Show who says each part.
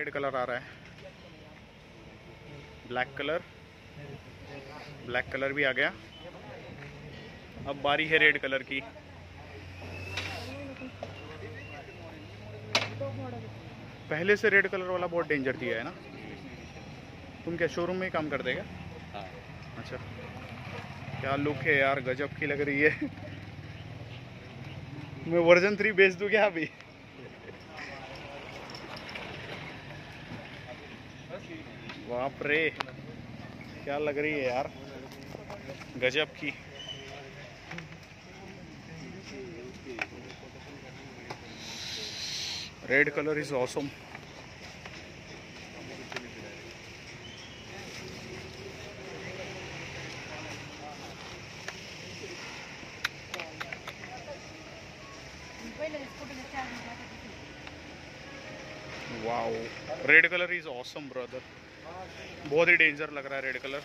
Speaker 1: Red colour आ रहा है। Black colour. Black colour भी आ गया। अब बारी है रेड कलर की। पहले से रेड कलर वाला बहुत डेंजर दिया है ना? तुम क्या शोरूम में ही काम कर देगा
Speaker 2: हाँ।
Speaker 1: अच्छा। क्या लुक है यार गजब की लग रही है। मैं वर्जन थ्री बेच दूँ क्या अभी? बाप रे, क्या लग रही है यार, गजब की। Red colour is awesome red colour is awesome brother बहुत ही डेंजर लग रहा है रेड कलर